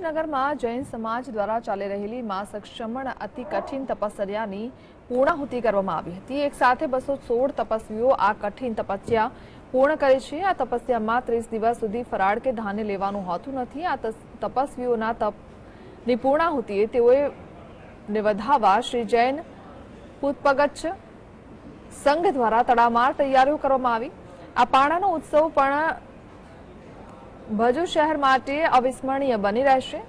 નગરમાં જૈન સમાજ દ્વારા ચાલી રહેલી મા સક્ષમણ અતિ કઠિન તપસ્યાની પૂર્ણાહુતિ કરવામાં આવી હતી. એક સાથે બસો સોળ તપસ્વીઓ આ કઠિન તપસ્યા પૂર્ણ કરે છે. આ તપસ્યામાં ત્રીસ દિવસ સુધી ફરાળ કે ધાન્ય લેવાનું હોતું નથી. આ તપસ્વીઓના તપની પૂર્ણાહુતિએ તેઓએ ને વધાવવા શ્રી જૈન પૂતપગચ્છ સંઘ દ્વારા તડામાર તૈયારીઓ કરવામાં આવી. આ પાણાનો ઉત્સવ પણ ભજુ શહેર માટે અવિસ્મરણીય બની રહેશે.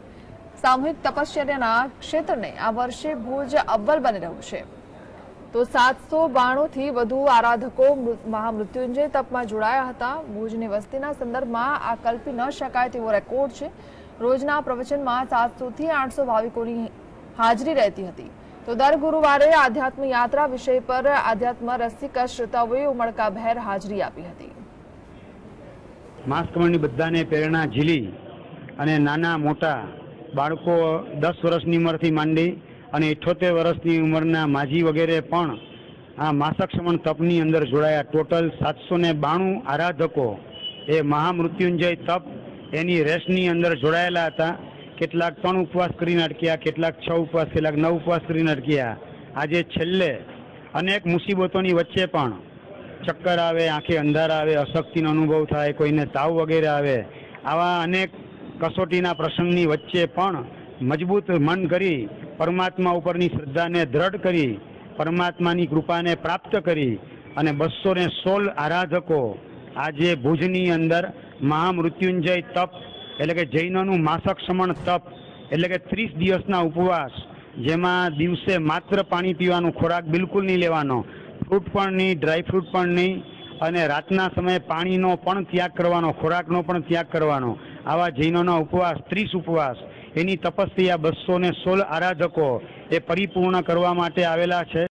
સામૂહિક તપશ્ચર્યાના ક્ષેત્રને આ વર્ષે ભુજ અવ્વલ બની રહ્યું છે. તો સાતસો બાણુંથી વધુ આરાધકો મહામૃત્યુંજય તપમાં જોડાયા હતા. ભુજની વસ્તીના સંદર્ભમાં આ કલ્પી ન શકાય તેવો રેકોર્ડ છે. રોજના પ્રવચનમાં સાતસોથી આઠસો ભાવિકોની હાજરી રહેતી હતી. તો દર ગુરુવારે આધ્યાત્મ યાત્રા વિષય પર આધ્યાત્મ રસિક શ્રોતાઓએ ઉમળકાભેર હાજરી આપી હતી. માસ્ક કમાન્ડની બધાને પ્રેરણા ઝીલી અને નાના મોટા બાળકો દસ વર્ષની ઉંમરથી માંડી અને ઇઠોતેર વર્ષની ઉંમરના માજી વગેરે પણ આ માસક સમણ તપની અંદર જોડાયા. ટોટલ સાતસો ને બાણું આરાધકો એ મહામૃત્યુંજય તપ એની રેસની અંદર જોડાયેલા હતા. કેટલાક ત્રણ ઉપવાસ કરીને અટક્યા, કેટલાક છ ઉપવાસ, કેટલાક નવ ઉપવાસ કરીને અટક્યા. આજે છેલ્લે અનેક મુસીબતોની વચ્ચે પણ ચક્કર આવે, આંખે અંધાર આવે, અશક્તિનો અનુભવ થાય, કોઈને તાવ વગેરે આવે, આવા અનેક કસોટીના પ્રસંગની વચ્ચે પણ મજબૂત મન કરી પરમાત્મા ઉપરની શ્રદ્ધાને દ્રઢ કરી, પરમાત્માની કૃપાને પ્રાપ્ત કરી અને બસો ને સોળ આરાધકો આજે ભુજની અંદર મહામૃત્યુંજય તપ, એટલે કે જૈનોનું માસક સમણ તપ, એટલે કે ત્રીસ દિવસના ઉપવાસ, જેમાં દિવસે માત્ર પાણી પીવાનું ખોરાક બિલકુલ નહીં લેવાનો ફ્રૂટ પણ નહીં, ડ્રાય ફ્રૂટ પણ નહીં અને રાતના સમયે પાણીનો પણ ત્યાગ કરવાનો, ખોરાકનો પણ ત્યાગ કરવાનો. આવા જૈનોના ઉપવાસ, ત્રીસ ઉપવાસ, એની તપસ્યા બસો ને સોળ આરાધકો એ પરિપૂર્ણ કરવા માટે આવેલા છે.